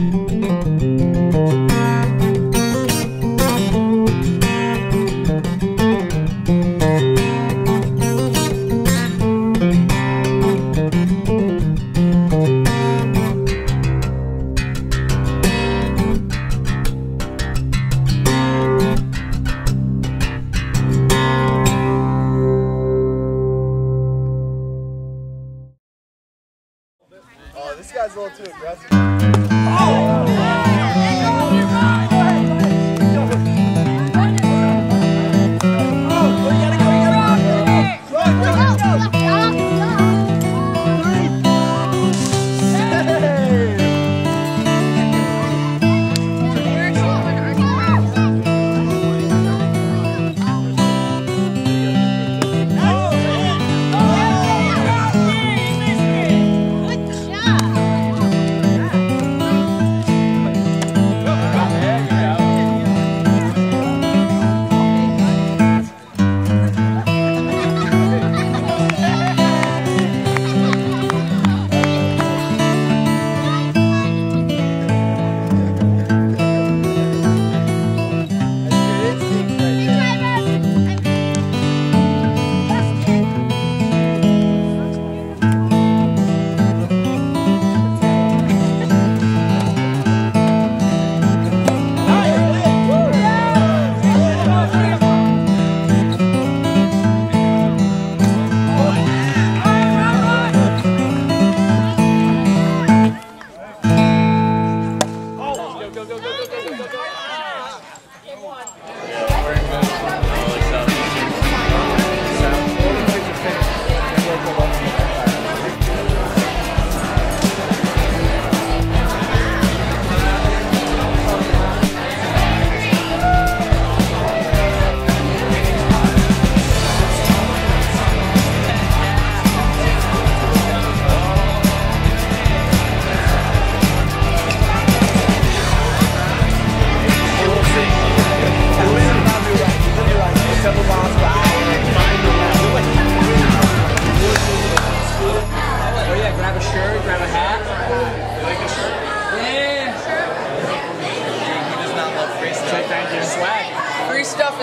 Oh, this guy's a little too aggressive. Yeah,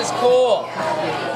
is cool.